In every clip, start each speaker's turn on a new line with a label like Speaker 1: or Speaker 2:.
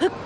Speaker 1: Ha ha ha!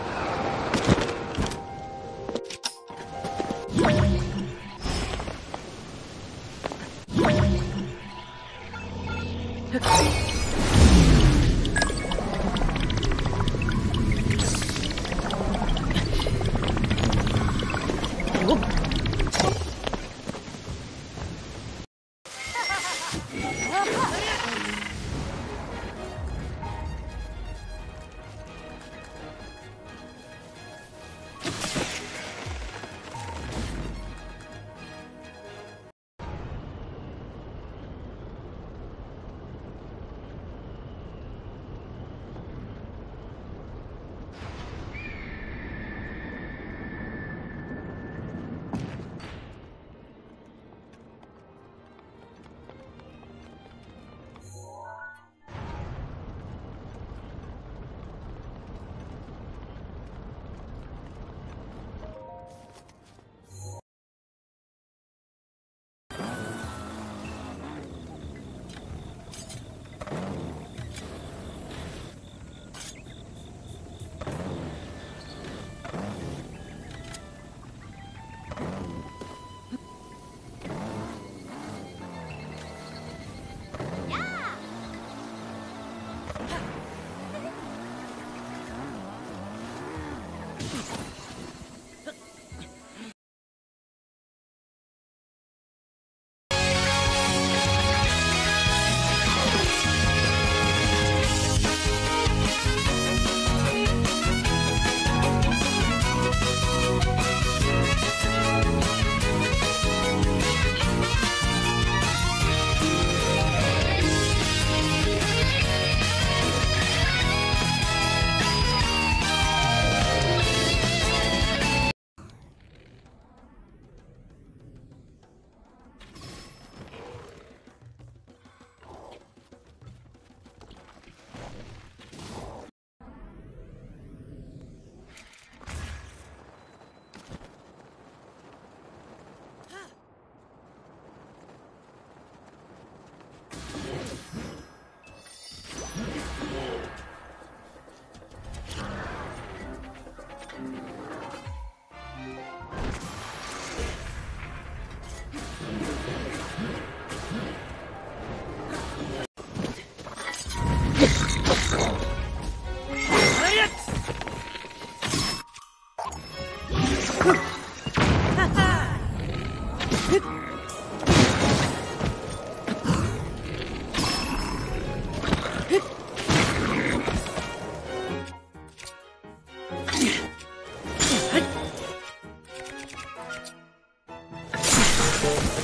Speaker 1: Thank you.